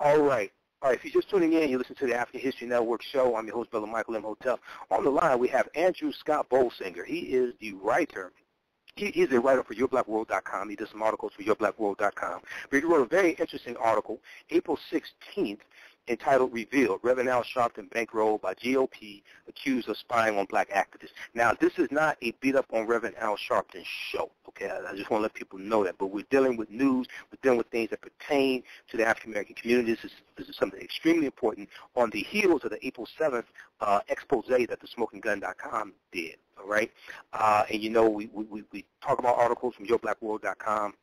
All right. All right, if you're just tuning in, you listen to the African History Network show. I'm your host, Brother Michael Imhotep. On the line, we have Andrew Scott Bolsinger. He is the writer. He is a writer for YourBlackWorld.com. He does some articles for YourBlackWorld.com. But he wrote a very interesting article, April 16th, entitled Revealed, Reverend Al Sharpton bankrolled by GOP accused of spying on black activists. Now, this is not a beat up on Reverend Al Sharpton show, okay? I, just want to let people know that. But we're dealing with news, we're dealing with things that pertain to the African American community. This is, this is something extremely important on the heels of the April 7th uh, expose that the SmokingGun.com did, all right? Uh, and you know, we, we, we talk about articles from YourBlackWorld.com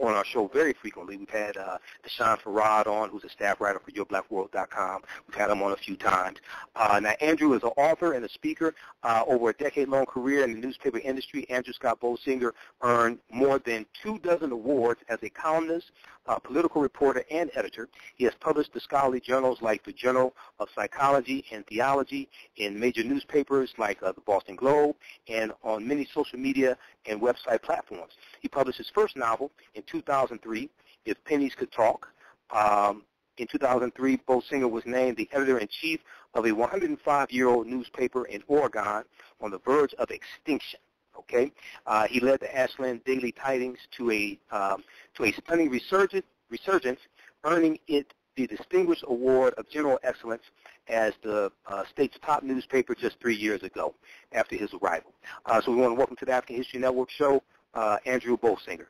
on our show very frequently. We've had uh, Deshaun Farad on, who's a staff writer for YourBlackWorld.com. We've had him on a few times. Uh, now, Andrew is an author and a speaker. Uh, over a decade-long career in the newspaper industry, Andrew Scott Bolsinger earned more than two dozen awards as a columnist, uh, political reporter, and editor. He has published the scholarly journals like the Journal of Psychology and Theology in major newspapers like uh, the Boston Globe and on many social media and website platforms. He published his first novel in 2003, If Pennies Could Talk. Um, in 2003, Bolsinger was named the editor-in-chief of a 105-year-old newspaper in Oregon on the verge of extinction. Okay, uh, he led the Ashland Daily Tidings to a um, to a stunning resurgence, resurgence, earning it the Distinguished Award of General Excellence as the uh, state's top newspaper just three years ago after his arrival. Uh, so we want to welcome to the African History Network show uh, Andrew Bolsinger.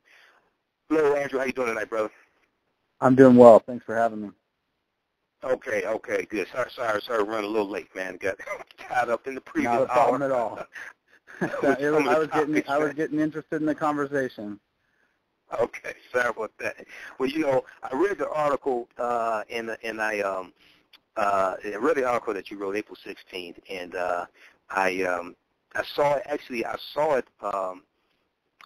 Hello, Andrew. How you doing tonight, brother? I'm doing well. Thanks for having me. Okay, okay, good. Sorry, sorry, sorry, running a little late, man. Got tied up in the previous Not a problem hour. at all. was, I was getting I was getting interested in the conversation. Okay, sorry about that. Well, you know, I read the article uh, and and I um uh, I read the article that you wrote April 16th, and uh, I um I saw it actually I saw it um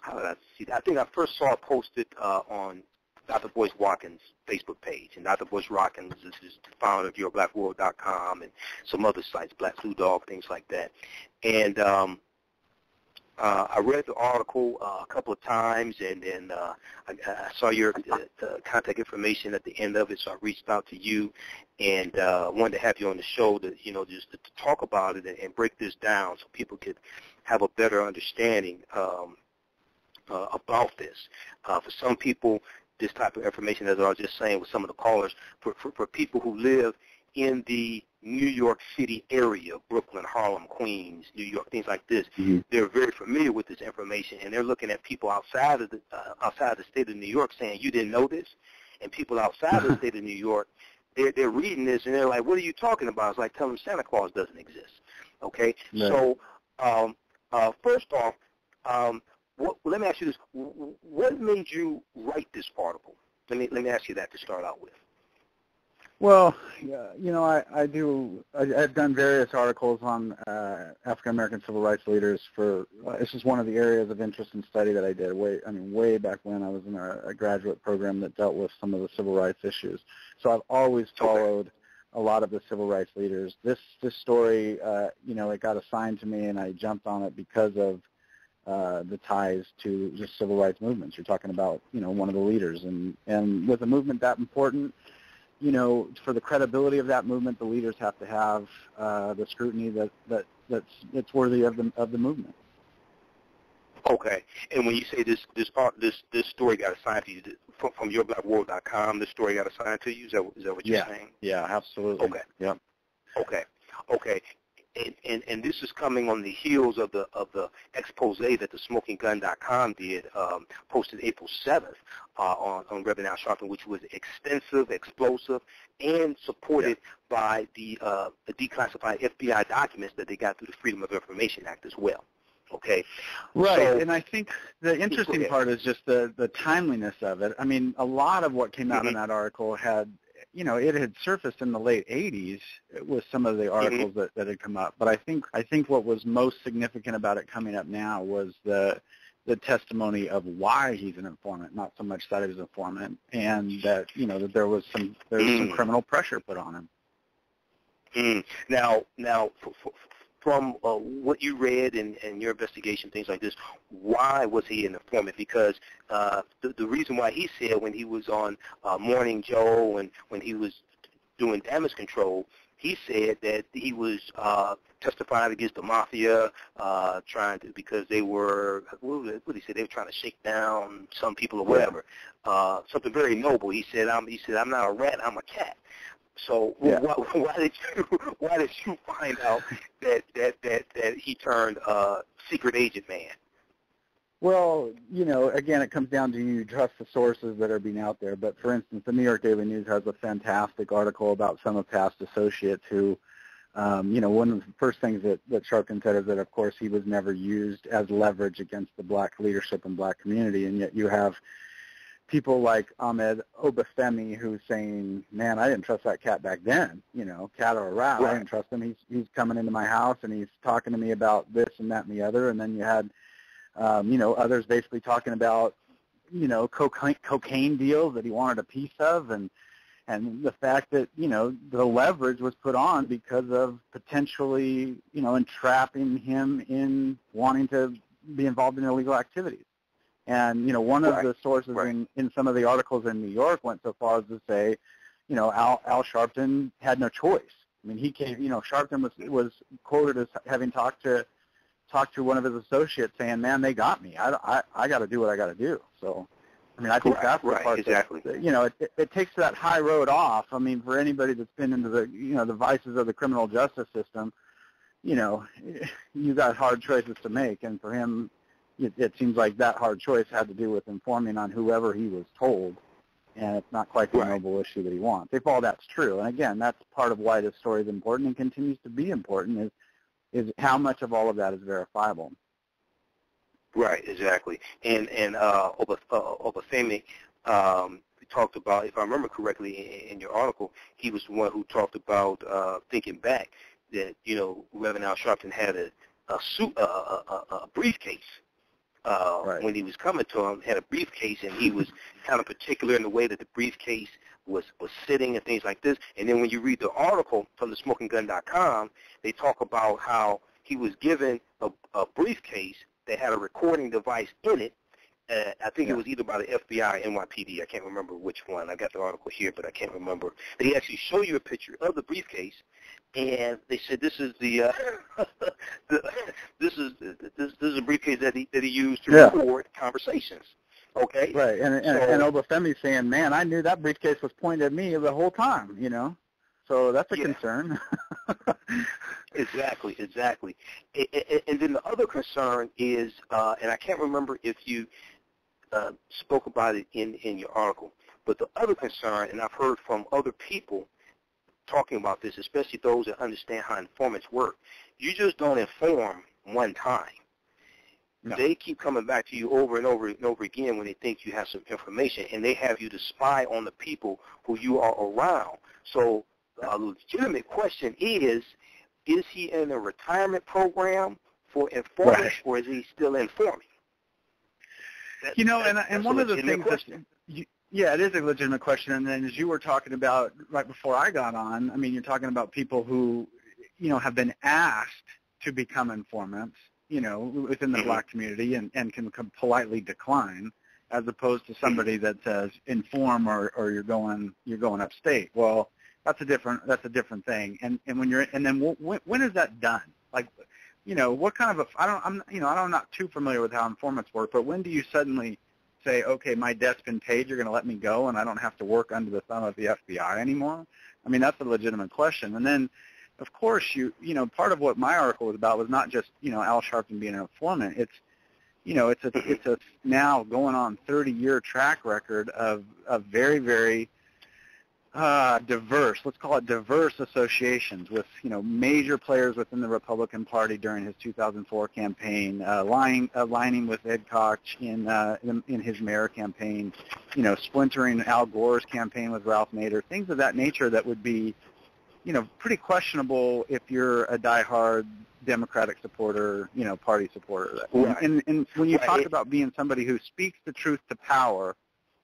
how did I see that? I think I first saw it posted uh, on Dr. Boyce Watkins' Facebook page. And Dr. Boyce Watkins is, is the founder of YourBlackWorld.com and some other sites, Black Blue Dog, things like that. And um, uh, I read the article uh, a couple of times, and then uh, I, I saw your uh, contact information at the end of it, so I reached out to you and uh, wanted to have you on the show to, you know, just to, to talk about it and, and break this down so people could have a better understanding um, uh, about this. Uh, for some people, this type of information, as I was just saying with some of the callers, for, for, for people who live in the New York City area, Brooklyn, Harlem, Queens, New York, things like this, mm-hmm. they're very familiar with this information, and they're looking at people outside of the uh, outside the state of New York saying, "You didn't know this," and people outside of the state of New York, they're they're reading this and they're like, "What are you talking about?" It's like telling them Santa Claus doesn't exist. Okay, Right. so um, uh, first off, um, what, let me ask you this: What made you write this article? Let me let me ask you that to start out with. Well, yeah, you know, I, I do. I, I've done various articles on uh, African American civil rights leaders. For uh, this is one of the areas of interest and study that I did. Way, I mean, way back when I was in a, a graduate program that dealt with some of the civil rights issues. So I've always followed a lot of the civil rights leaders. This this story, uh, you know, it got assigned to me, and I jumped on it because of uh, the ties to just civil rights movements. You're talking about, you know, one of the leaders, and and with a movement that important, you know, for the credibility of that movement, the leaders have to have uh, the scrutiny that that that's that's worthy of the of the movement. Okay, and when you say this this art this this story got assigned to you from, from yourblackworld.com, this story got assigned to you. Is that is that what you're Yeah. saying? Yeah, absolutely. Okay. Yep. Okay, okay. And, and and this is coming on the heels of the of the expose that the SmokingGun.com did, um, posted April 7th uh, on on Reverend Al Sharpton, which was extensive, explosive, and supported by the, uh, the declassified FBI documents that they got through the Freedom of Information Act as well. Okay, Right, So- and I think the interesting part is just the the timeliness of it. I mean, a lot of what came out in Mhm. that article had, you know, it had surfaced in the late '80s with some of the articles that that had come up. But I think I think what was most significant about it coming up now was the the testimony of why he's an informant, not so much that he was an informant, and that you know that there was some there was some Mm. criminal pressure put on him. Mm. Now, now, for, for, from uh, what you read and, and your investigation, things like this, why was he an informant? Because uh, the, the reason why he said when he was on uh, Morning Joe and when he was doing damage control, he said that he was uh, testifying against the mafia, uh, trying to because they were what did he say? They were trying to shake down some people or whatever. Uh, something very noble. He said, "I'm." He said, "I'm not a rat. I'm a cat." So yeah. why, why did you why did you find out that that that that he turned uh, secret agent man? Well, you know, again, it comes down to you trust the sources that are being out there. But for instance, the New York Daily News has a fantastic article about some of past associates who, um, you know, one of the first things that, that Sharpton said is that, of course, he was never used as leverage against the black leadership and black community. And yet you have people like Ahmed Obafemi who's saying, "Man, I didn't trust that cat back then. You know, cat or a rat, right. I didn't trust him. He's he's coming into my house and he's talking to me about this and that and the other." And then you had um, you know, others basically talking about, you know, cocaine, cocaine deals that he wanted a piece of, and and the fact that you know the leverage was put on because of potentially, you know, entrapping him in wanting to be involved in illegal activities. And you know, one of the sources right. in, in some of the articles in New York went so far as to say, you know, Al, Al Sharpton had no choice. I mean, he came. You know, Sharpton was was quoted as having talked to talked to one of his associates saying, "Man, they got me. I I, I got to do what I got to do." So, I mean, I think right, that's the right, part exactly. that you know it, it, it takes that high road off. I mean, for anybody that's been into the you know the vices of the criminal justice system, you know, you got hard choices to make, and for him, it, it seems like that hard choice had to do with informing on whoever he was told. And it's not quite the right. noble issue that he wants. If all that's true, and again, that's part of why this story is important and continues to be important, is is how much of all of that is verifiable. Right, exactly. And and uh, Obafemi um, talked about, if I remember correctly in, in, your article, he was the one who talked about uh, thinking back that you know Reverend Al Sharpton had a a suit, a, a, a briefcase uh, right. when he was coming to him, had a briefcase, and he was kind of particular in the way that the briefcase was was sitting and things like this. And then when you read the article from the SmokingGun.com, they talk about how he was given a, a briefcase that had a recording device in it. Uh, I think yeah. it was either by the FBI or NYPD. I can't remember which one. I got the article here, but I can't remember. They actually show you a picture of the briefcase, and they said this is the, uh, the this is this, this is a briefcase that he that he used to yeah. record conversations. Okay. Right, and and, so, and Obafemi saying, "Man, I knew that briefcase was pointed at me the whole time," you know. So that's a yeah. concern. exactly, exactly. And then the other concern is, uh, and I can't remember if you uh, spoke about it in in your article, but the other concern, and I've heard from other people talking about this, especially those that understand how informants work. You just don't inform one time. No. They keep coming back to you over and over and over again when they think you have some information, and they have you to spy on the people who you are around. So a legitimate question is, is he in a retirement program for informants, right. or is he still informing? You know, and, and one of the things that yeah, it is a legitimate question. And then as you were talking about right before I got on, I mean, you're talking about people who, you know, have been asked to become informants you know, within the mm-hmm. black community and, and can politely decline as opposed to mm-hmm. somebody that says inform or, or you're going you're going upstate. Well, that's a different that's a different thing. And and when you're and then when, when is that done? Like, you know, what kind of a I don't I'm you know I'm not too familiar with how informants work, but when do you suddenly say, okay, my debt's been paid, you're going to let me go, and I don't have to work under the thumb of the FBI anymore? I mean, that's a legitimate question. And then of course, you you know part of what my article was about was not just you know Al Sharpton being an informant. It's you know it's a it's a now going on 30 year track record of of very very uh, diverse, let's call it diverse associations with, you know, major players within the Republican Party during his 2004 campaign, uh, lying, aligning with Ed Koch in, uh, in, in his mayor campaign, you know, splintering Al Gore's campaign with Ralph Nader, things of that nature that would be you know, pretty questionable if you're a diehard Democratic supporter, you know, party supporter. Right. And, and when you right. talk about being somebody who speaks the truth to power,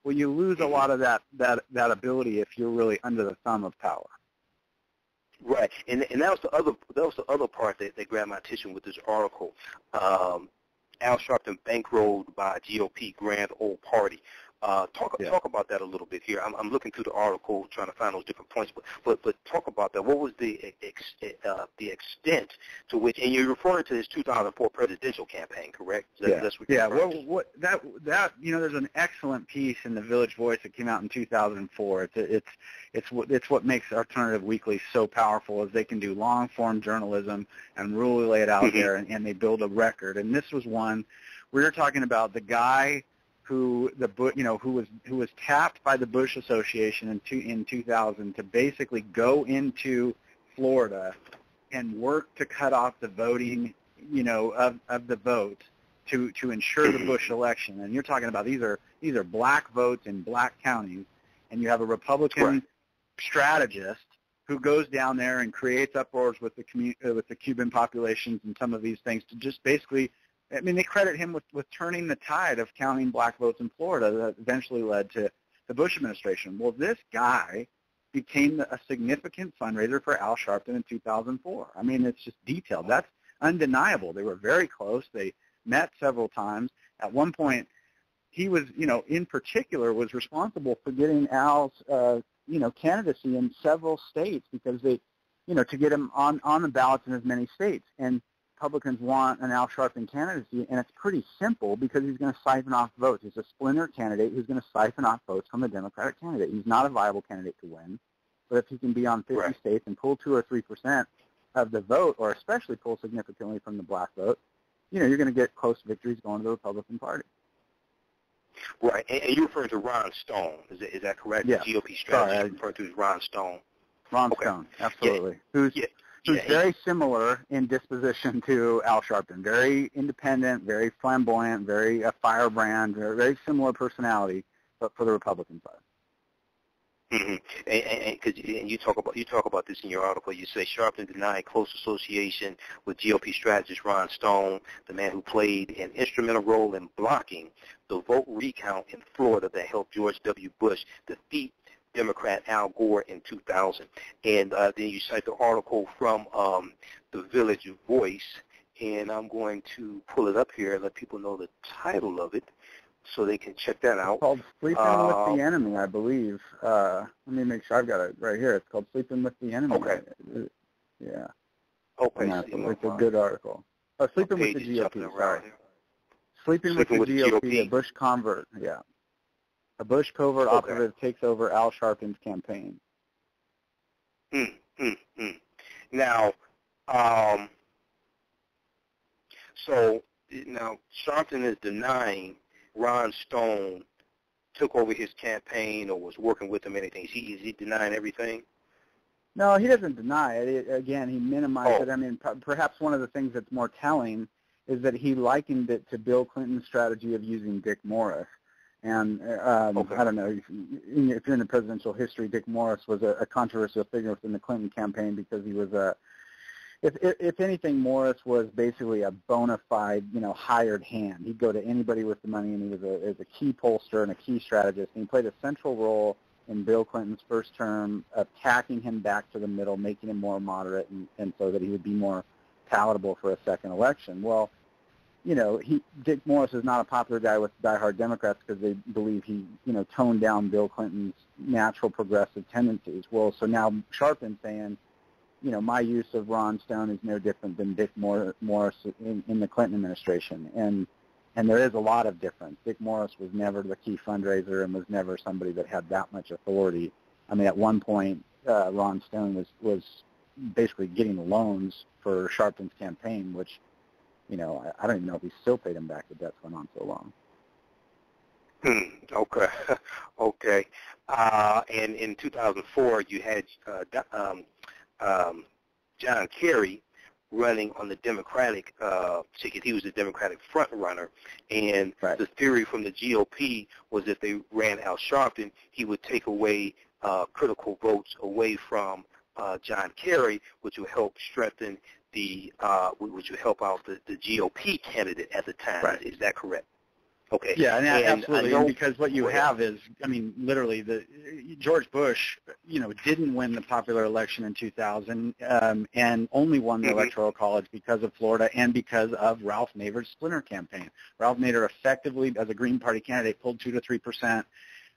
well, you lose a lot of that, that, that ability if you're really under the thumb of power. Right, and and that was the other that was the other part that, that grabbed my attention with this article. Um, Al Sharpton bankrolled by GOP Grand Old Party. Uh, talk yeah. talk about that a little bit here. I'm, I'm looking through the article, trying to find those different points, but but, but talk about that. What was the ex, uh, the extent to which, and you're referring to this 2004 presidential campaign, correct? That, yeah. Yeah. Well, what that that you know, there's an excellent piece in the Village Voice that came out in 2004. It's it's it's what it's what makes Alternative Weekly so powerful is they can do long form journalism and really lay it out mm-hmm. there, and, and they build a record. And this was one where we were talking about the guy who the you know who was who was tapped by the Bush Association in two, in 2000 to basically go into Florida and work to cut off the voting you know of of the vote to to ensure the Bush election. And you're talking about these are these are black votes in black counties, and you have a Republican right. strategist who goes down there and creates uproars with the commu- uh, with the Cuban populations and some of these things to just basically I mean, they credit him with, with turning the tide of counting black votes in Florida that eventually led to the Bush administration. Well, this guy became a significant fundraiser for Al Sharpton in 2004. I mean, it's just detailed. That's undeniable. They were very close. They met several times. At one point, he was, you know, in particular was responsible for getting Al's, uh, you know, candidacy in several states because they, you know, to get him on on the ballots in as many states. And Republicans want an Al Sharpton candidacy, and it's pretty simple because he's going to siphon off votes. He's a splinter candidate who's going to siphon off votes from the Democratic candidate. He's not a viable candidate to win, but if he can be on 50 right. states and pull two or three percent of the vote, or especially pull significantly from the black vote, you know, you're going to get close victories going to the Republican Party. Right, and, you're referring to Ron Stone. Is that, is that correct? Yeah. The GOP strategist referring to Ron Stone. Ron okay. Stone, absolutely. Yeah. Who's yeah yeah, very similar in disposition to Al Sharpton. Very independent, very flamboyant, very a firebrand, very, very similar personality, but for the Republican side. Mm-hmm. And, and, cause, and you talk about you talk about this in your article. You say Sharpton denied close association with GOP strategist Ron Stone, the man who played an instrumental role in blocking the vote recount in Florida that helped George W. Bush defeat Democrat Al Gore in 2000. And uh, then you cite the article from um, the Village Voice, and I'm going to pull it up here and let people know the title of it so they can check that out. It's called Sleeping uh, with the Enemy, I believe. Uh, let me make sure I've got it right here. It's called Sleeping with the Enemy. Okay. Yeah. Okay. it's a good article. Oh, Sleeping with the GOP, sorry. Sleeping, Sleeping, with the GOP, GOP, a Bush convert, yeah. A Bush covert okay. operative takes over Al Sharpton's campaign. Hmm, hmm, hmm. Now, um, so now Sharpton is denying Ron Stone took over his campaign or was working with him. Anything? Is he is he denying everything? No, he doesn't deny it. it again, he minimized oh. it. I mean, p- perhaps one of the things that's more telling is that he likened it to Bill Clinton's strategy of using Dick Morris. And um, okay. I don't know if, if you're in the presidential history, Dick Morris was a, a controversial figure within the Clinton campaign because he was a if, if, if anything, Morris was basically a bona fide, you know, hired hand. He'd go to anybody with the money, and he was a, was a key pollster and a key strategist. And he played a central role in Bill Clinton's first term, attacking him back to the middle, making him more moderate, and, and so that he would be more palatable for a second election. Well, you know, he Dick Morris is not a popular guy with diehard Democrats because they believe he, you know, toned down Bill Clinton's natural progressive tendencies. Well, so now Sharpton's saying, you know, my use of Ron Stone is no different than Dick Morris in, in the Clinton administration, and and there is a lot of difference. Dick Morris was never the key fundraiser and was never somebody that had that much authority. I mean, at one point, uh, Ron Stone was was basically getting loans for Sharpton's campaign, which you know, I, I don't even know if he still paid him back. The debt's went on so long. Hmm, okay, okay. Uh, and in 2004, you had uh, um, um, John Kerry running on the Democratic uh, ticket. He was the Democratic front runner, and right. the theory from the GOP was if they ran Al Sharpton, he would take away uh, critical votes away from uh, John Kerry, which would help strengthen the uh, which would you help out the, the GOP candidate at the time. Right. Is that correct? Okay. Yeah, and, And absolutely. know- because what you have is, I mean, literally, the George Bush, you know, didn't win the popular election in 2000, um, and only won the Mhm. electoral college because of Florida and because of Ralph Nader's splinter campaign. Ralph Nader effectively, as a Green Party candidate, pulled two to three percent,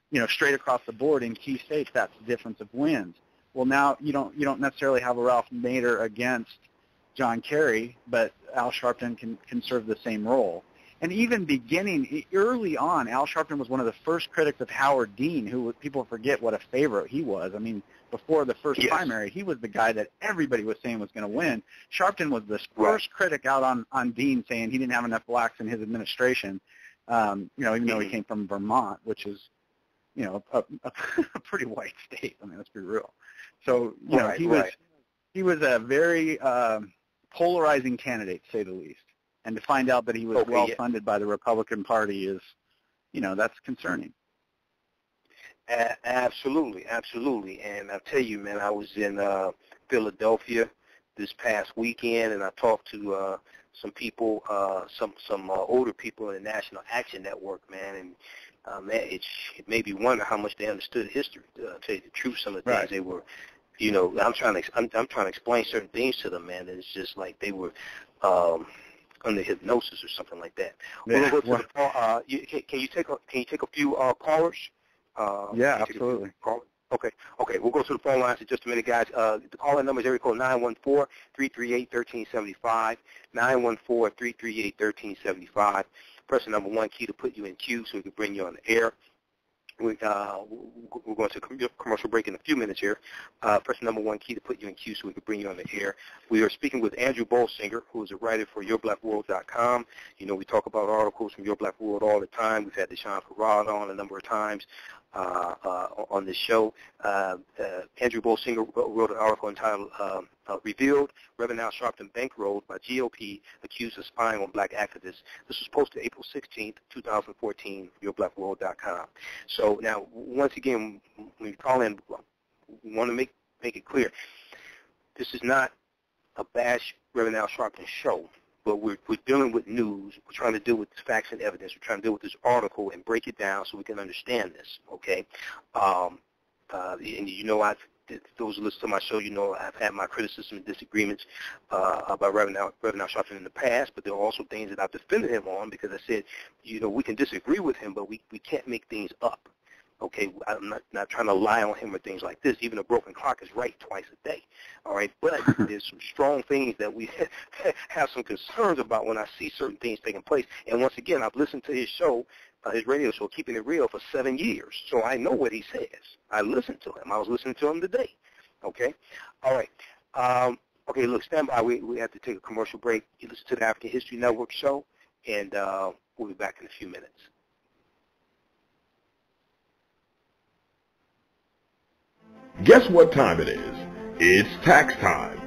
you know, straight across the board in key states. That's the difference of wins. Well, now you don't you don't necessarily have a Ralph Nader against John Kerry, but Al Sharpton can can serve the same role. And even beginning early on, Al Sharpton was one of the first critics of Howard Dean, who people forget what a favorite he was. I mean, before the first Yes. primary, he was the guy that everybody was saying was going to win. Sharpton was the Right. first critic out on on Dean, saying he didn't have enough blacks in his administration. Um, you know, even though he Mhm. came from Vermont, which is, you know, a, a, a pretty white state. I mean, let's be real. So, you know, Right, he was he was a very um, polarizing candidate, to say the least. And to find out that he was Okay, well yeah. funded by the Republican Party is, you know, that's concerning. A- absolutely, absolutely. And I tell you, man, I was in uh, Philadelphia this past weekend, and I talked to uh, some people, uh, some some uh, older people in the National Action Network, man, and uh, man, it, it made me wonder how much they understood history. To uh, tell you the truth, some of the things they were, you know, I'm trying to I'm, I'm trying to explain certain things to them, man. And it's just like they were. Um, under hypnosis or something like that. Yeah, go to the. Uh, you, can, can you take a Can you take a few uh, callers? Uh, Yeah, can you take a few absolutely. Okay, okay. We'll go to the phone lines in just a minute, guys. Uh, the call-in number is area code 914-338-1375, 914-338-1375. Press the number one key to put you in queue so we can bring you on the air. We, uh, we're going to com- commercial break in a few minutes here. Uh, press number one key to put you in queue so we can bring you on the air. We are speaking with Andrew Bolsinger, who is a writer for YourBlackWorld.com. You know, we talk about articles from Your Black World all the time. We've had Deshaun Farad on a number of times on this show. Uh, uh, Andrew Bolsinger wrote an article entitled um, uh, Revealed, Reverend Al Sharpton Bankrolled by GOP Accused of Spying on Black Activists. This was posted April 16, 2014, YourBlackWorld.com. So now, once again, when you call in, we want to make, make it clear, this is not a bash Reverend Al Sharpton show but we're, we're dealing with news. We're trying to deal with facts and evidence. We're trying to deal with this article and break it down so we can understand this, okay? Um, uh, and you know, I've, those who listen to my show, you know I've had my criticism and disagreements uh, about Reverend Al, Reverend Al Sharpton in the past, but there are also things that I've defended him on because I said, you know, we can disagree with him, but we, we can't make things up. Okay, I'm not, not trying to lie on him or things like this. Even a broken clock is right twice a day. All right, but there's some strong things that we have some concerns about when I see certain things taking place. And once again, I've listened to his show, uh, his radio show, Keeping It Real, for seven years, so I know what he says. I listen to him. I was listening to him today. Okay, all right. Um, okay, look, stand by. We we have to take a commercial break. You listen to the African History Network show, and uh, we'll be back in a few minutes. Guess what time it is? It's tax time.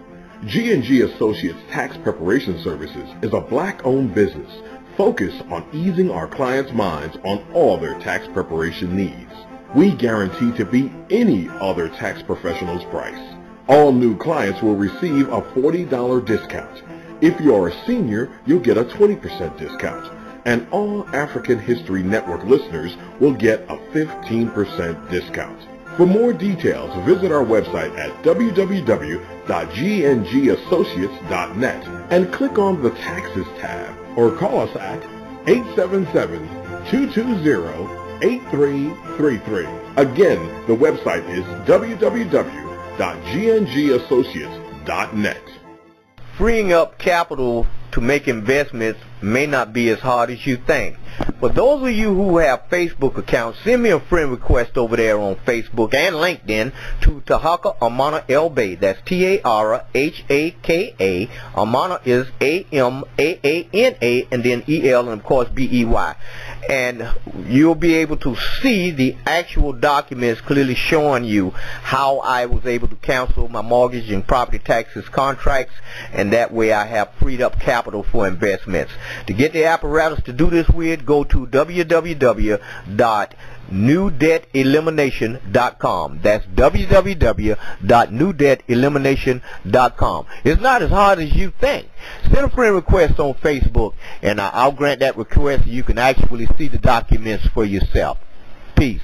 G&G Associates Tax Preparation Services is a black-owned business focused on easing our clients' minds on all their tax preparation needs. We guarantee to beat any other tax professional's price. All new clients will receive a $40 discount. If you're a senior, you'll get a 20% discount. And all African History Network listeners will get a 15% discount. For more details, visit our website at www.gngassociates.net and click on the Taxes tab or call us at 877-220-8333. Again, the website is www.gngassociates.net. freeing up capital to make investments may not be as hard as you think. For those of you who have Facebook accounts, send me a friend request over there on Facebook and LinkedIn to Tarhaka Amaana El Bey. That's T-A-R-H-A-K-A. Amaana is A-M-A-A-N-A and then E-L and of course B-E-Y. And you'll be able to see the actual documents clearly showing you how I was able to cancel my mortgage and property taxes contracts and that way I have freed up capital for investments. To get the apparatus to do this with, go to newdebtelimination.com. That's www.newdebtelimination.com. It's not as hard as you think. Send a friend request on Facebook, and I'll grant that request so you can actually see the documents for yourself. Peace.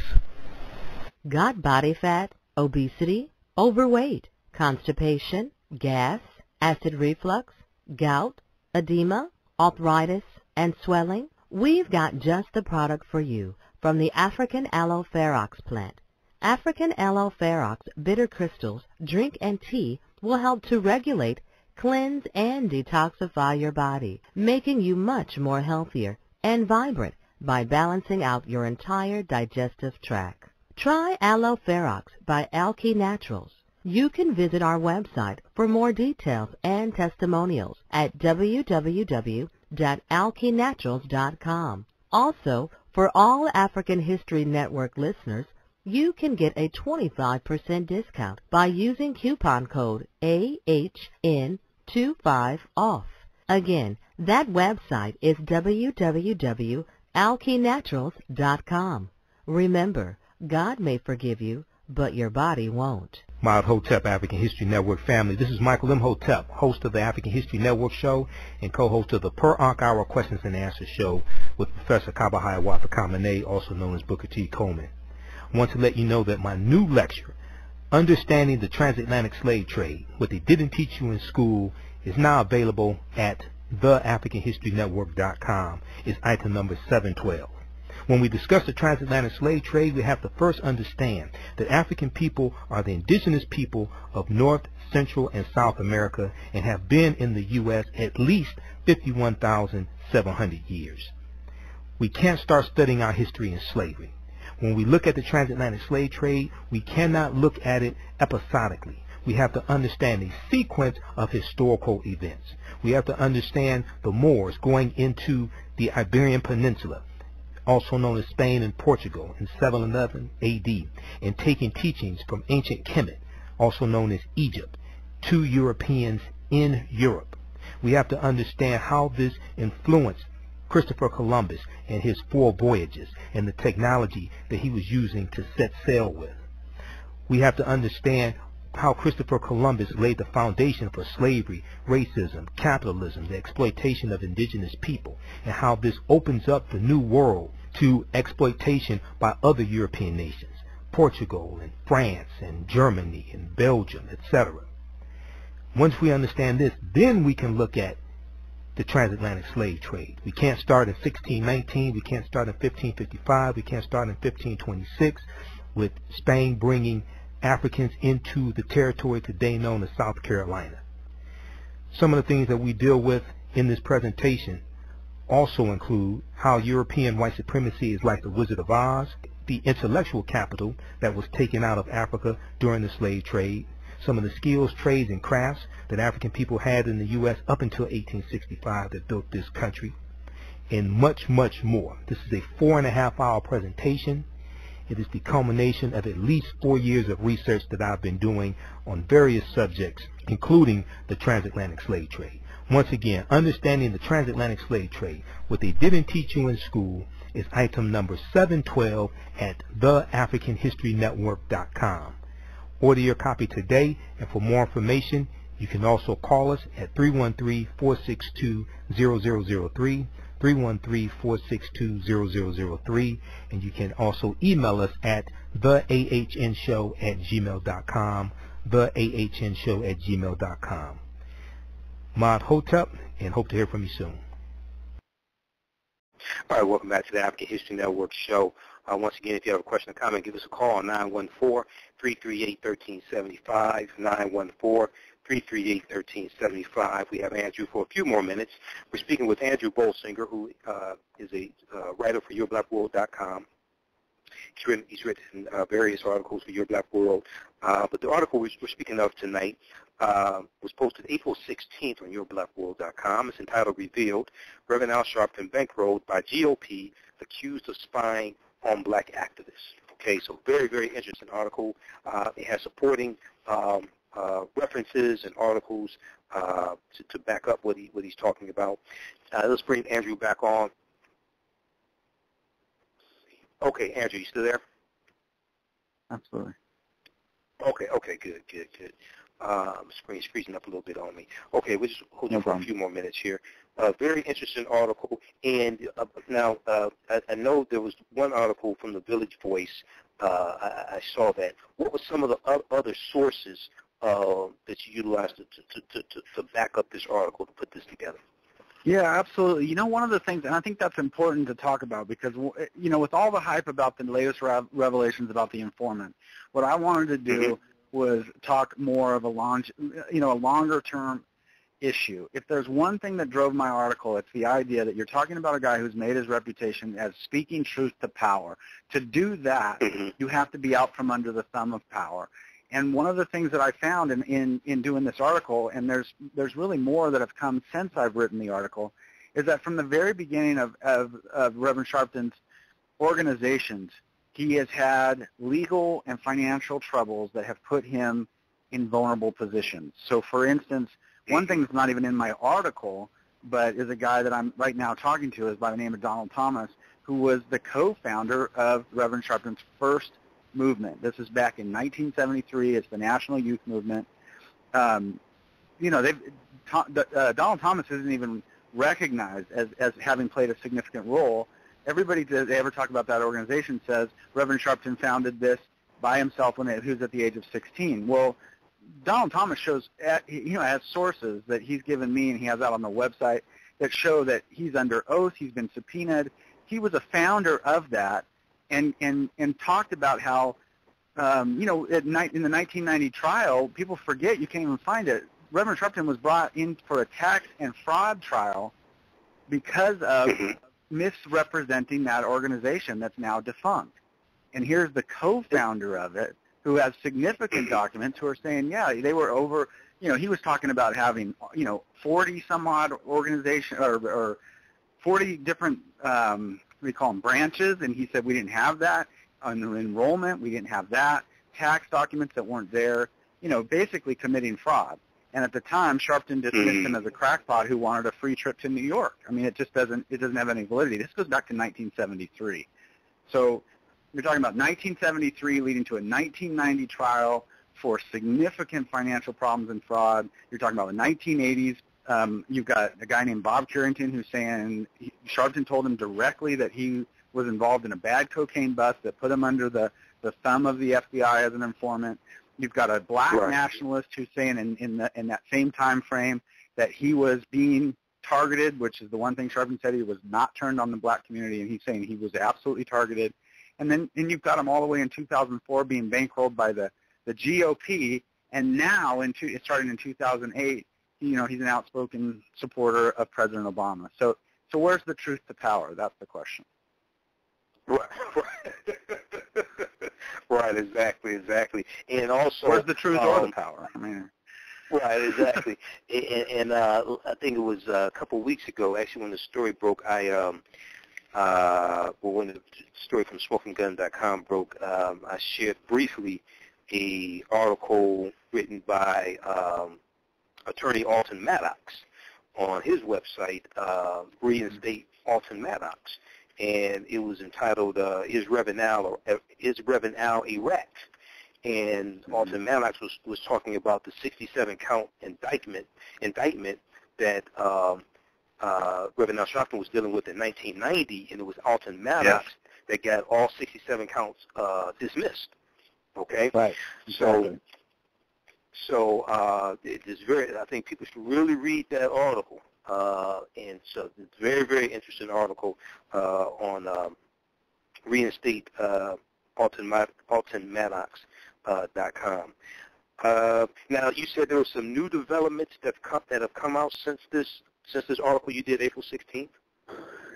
Got body fat, obesity, overweight, constipation, gas, acid reflux, gout, edema, arthritis, and swelling? We've got just the product for you from the African Aloe Ferox plant. African Aloe Ferox bitter crystals, drink and tea will help to regulate, cleanse, and detoxify your body, making you much more healthier and vibrant by balancing out your entire digestive tract. Try Aloe Ferox by Alki Naturals. You can visit our website for more details and testimonials at www.alkinaturals.com. Also, for all African History Network listeners, you can get a 25% discount by using coupon code AHN25OFF. Again, that website is www.alkinaturals.com. Remember, God may forgive you, but your body won't. Maud Hotep African History Network family. This is Michael Imhotep, host of the African History Network show and co-host of the Per Ankh Hour Questions and Answers show with Professor Kaba Hiawatha Kamene, also known as Booker T. Coleman. I want to let you know that my new lecture, Understanding the Transatlantic Slave Trade, what they didn't teach you in school, is now available at theafricanhistorynetwork.com. It's item number 712. When we discuss the transatlantic slave trade, we have to first understand that African people are the indigenous people of North, Central, and South America and have been in the U.S. at least 51,700 years. We can't start studying our history in slavery. When we look at the transatlantic slave trade, we cannot look at it episodically. We have to understand the sequence of historical events. We have to understand the Moors going into the Iberian Peninsula also known as Spain and Portugal, in 711 AD, and taking teachings from ancient Kemet, also known as Egypt, to Europeans in Europe. We have to understand how this influenced Christopher Columbus and his four voyages and the technology that he was using to set sail with. We have to understand how Christopher Columbus laid the foundation for slavery, racism, capitalism, the exploitation of indigenous people, and how this opens up the new world to exploitation by other European nations, Portugal and France and Germany and Belgium, etc. Once we understand this, then we can look at the transatlantic slave trade. We can't start in 1619, we can't start in 1555, we can't start in 1526 with Spain bringing Africans into the territory today known as South Carolina. Some of the things that we deal with in this presentation also include how European white supremacy is like the Wizard of Oz, the intellectual capital that was taken out of Africa during the slave trade, some of the skills, trades, and crafts that African people had in the U.S. up until 1865 that built this country, and much, much more. This is a four and a half hour presentation it is the culmination of at least four years of research that I've been doing on various subjects, including the transatlantic slave trade. Once again, understanding the transatlantic slave trade, what they didn't teach you in school, is item number 712 at theafricanhistorynetwork.com. Order your copy today, and for more information, you can also call us at 313-462-0003 313-462-0003 and you can also email us at theahnshow at gmail.com theahnshow at gmail.com Maud Hotep and hope to hear from you soon. All right, welcome back to the African History Network show. Uh, once again, if you have a question or comment, give us a call on 914-338-1375, 914 338-1375. We have Andrew for a few more minutes. We're speaking with Andrew Bolsinger, who uh, is a uh, writer for YourBlackWorld.com. He's written, he's written uh, various articles for Your Black World, uh, but the article we're, we're speaking of tonight uh, was posted April 16th on YourBlackWorld.com. It's entitled Revealed, Reverend Al Sharpton bankrolled by GOP accused of spying on black activists. Okay, so very, very interesting article. Uh, it has supporting um, uh, references and articles uh, to, to, back up what, he, what he's talking about. Uh, let's bring Andrew back on. Okay, Andrew, you still there? Absolutely. Okay, okay, good, good, good. Um, screen's freezing up a little bit on me. Okay, we'll just hold No you for a few more minutes here. Uh, very interesting article. And uh, now, uh, I, I know there was one article from the Village Voice. Uh, I, I saw that. What were some of the other sources uh, that you utilized to, to, to, to, back up this article, to put this together? Yeah, absolutely. You know, one of the things, and I think that's important to talk about because, you know, with all the hype about the latest rev- revelations about the informant, what I wanted to do was talk more of a long, you know, a longer term issue. If there's one thing that drove my article, it's the idea that you're talking about a guy who's made his reputation as speaking truth to power. To do that, Mhm. you have to be out from under the thumb of power. And one of the things that I found in, in, in doing this article, and there's there's really more that have come since I've written the article, is that from the very beginning of, of, of Reverend Sharpton's organizations, he has had legal and financial troubles that have put him in vulnerable positions. So for instance, one thing that's not even in my article, but is a guy that I'm right now talking to is by the name of Donald Thomas, who was the co-founder of Reverend Sharpton's first movement. This is back in 1973. It's the National Youth Movement. Um, you know, they've, uh, Donald Thomas isn't even recognized as, as having played a significant role. Everybody that they ever talk about that organization says Reverend Sharpton founded this by himself when he was at the age of 16. Well, Donald Thomas shows, at, you know, has sources that he's given me and he has out on the website that show that he's under oath, he's been subpoenaed. He was a founder of that and, and, and talked about how, um, you know, at night, in the 1990 trial, people forget, you can't even find it, Reverend Sharpton was brought in for a tax and fraud trial because of Mhm. misrepresenting that organization that's now defunct. And here's the co-founder of it who has significant documents who are saying, yeah, they were over, you know, he was talking about having, you know, 40 some odd organization or, or 40 different, um, we call them branches, and he said we didn't have that. On enrollment, we didn't have that. Tax documents that weren't there, you know, basically committing fraud. And at the time, Sharpton dismissed Mhm. him as a crackpot who wanted a free trip to New York. I mean, it just doesn't it doesn't have any validity. This goes back to 1973. So you're talking about 1973 leading to a 1990 trial for significant financial problems and fraud. You're talking about the 1980s. Um, you've got a guy named Bob Carrington who's saying he, Sharpton told him directly that he was involved in a bad cocaine bust that put him under the, the thumb of the FBI as an informant. You've got a black Right. nationalist who's saying in, in, the, in that same time frame that he was being targeted, which is the one thing Sharpton said he was not turned on the black community, and he's saying he was absolutely targeted. And then and you've got him all the way in 2004 being bankrolled by the, the GOP, and now in two, starting in 2008, you know, he's an outspoken supporter of President Obama. So so where's the truth to power? That's the question. Right, right. right, exactly, exactly. And also, Where's the truth or the um, power? I mean, Right, exactly. and and uh, I think it was uh, a couple of weeks ago, actually, when the story broke, I, um, uh, well, when the story from SmokingGun.com broke, um, I shared briefly a article written by um, attorney Alton Maddox on his website, uh, reinstate Alton Maddox, and it was entitled uh, "Is Reverend Al Is Reverend Al a Rat?" and Mhm. Alton Maddox was, was talking about the 67 count indictment indictment that um, uh, Reverend Al Sharpton was dealing with in 1990, and it was Alton Maddox that got all 67 counts uh, dismissed. Okay, right. Exactly. so uh, it is very. I think people should really read that article, uh, and so it's a very very interesting article uh, on um, reinstate uh, Alton Mad- Alton Maddox uh. Uh, now you said there were some new developments that come, that have come out since this since this article you did April 16th.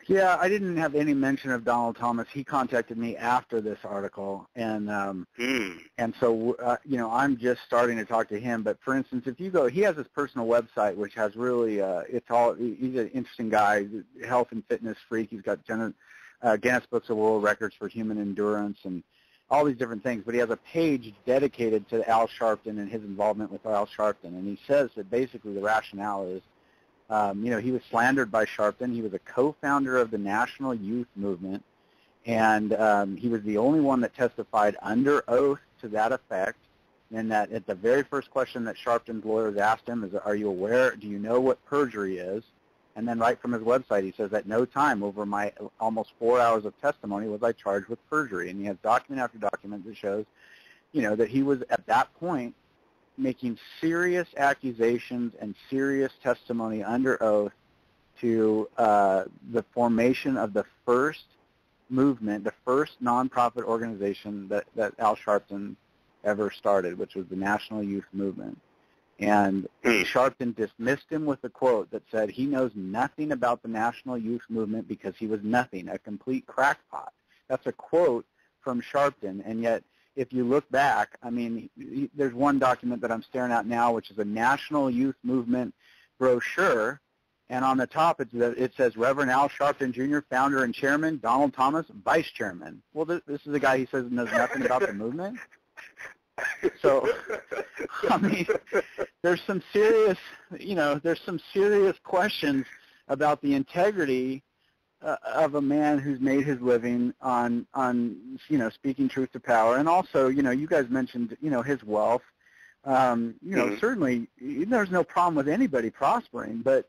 Yeah, I didn't have any mention of Donald Thomas. He contacted me after this article, and um, Hmm. and so uh, you know I'm just starting to talk to him. But for instance, if you go, he has his personal website, which has really uh, it's all. He's an interesting guy, health and fitness freak. He's got Guinness, uh, Guinness Books of World Records for human endurance and all these different things. But he has a page dedicated to Al Sharpton and his involvement with Al Sharpton, and he says that basically the rationale is um, you know, he was slandered by Sharpton. He was a co-founder of the National Youth Movement, and um, he was the only one that testified under oath to that effect. And that at the very first question that Sharpton's lawyers asked him is, "Are you aware? Do you know what perjury is?" And then right from his website, he says, "At no time over my almost four hours of testimony was I charged with perjury." And he has document after document that shows, you know, that he was at that point making serious accusations and serious testimony under oath to uh, the formation of the first movement, the first nonprofit organization that, that Al Sharpton ever started, which was the National Youth Movement. And Hmm. Sharpton dismissed him with a quote that said he knows nothing about the National Youth Movement because he was nothing, a complete crackpot. That's a quote from Sharpton, and yet if you look back, I mean, there's one document that I'm staring at now, which is a National Youth Movement brochure, and on the top it, says Reverend Al Sharpton Jr., founder and chairman, Donald Thomas, vice chairman. Well, this, this is a guy he says knows nothing about the movement. So, I mean, there's some serious, you know, there's some serious questions about the integrity uh, of a man who's made his living on on you know speaking truth to power, and also you know you guys mentioned you know his wealth. Um, you know Mhm. certainly there's no problem with anybody prospering, but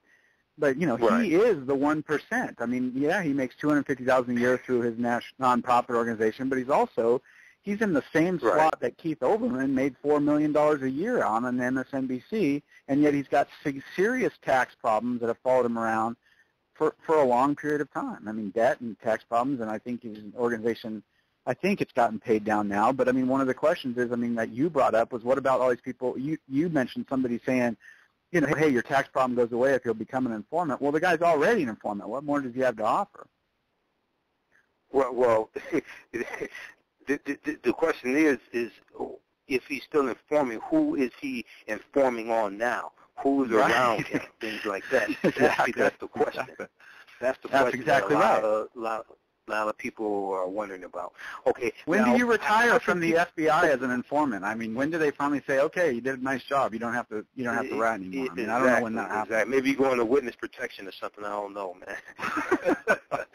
but you know Right. he is the one percent. I mean, yeah, he makes two hundred fifty thousand a year through his nas- nonprofit organization, but he's also he's in the same Right. slot that Keith Olbermann made four million dollars a year on on MSNBC, and yet he's got se- serious tax problems that have followed him around for for a long period of time. I mean, debt and tax problems, and I think his organization. I think it's gotten paid down now, but I mean, one of the questions is, I mean, that you brought up was, what about all these people? You you mentioned somebody saying, you know, hey, your tax problem goes away if you'll become an informant. Well, the guy's already an informant. What more does he have to offer? Well, well, the, the, the question is, is if he's still informing, who is he informing on now? Who is Right. around him? Things like that. That's, Exactly. that's the question. Exactly. That's the That's question exactly that a lot right. of, lot, lot of people are wondering about. Okay. When now, do you retire from the FBI as an informant? I mean, when do they finally say, okay, you did a nice job, you don't have to you don't have to rat anymore? I mean, I don't know when that happens. exactly. Maybe you go into witness protection or something. I don't know, man.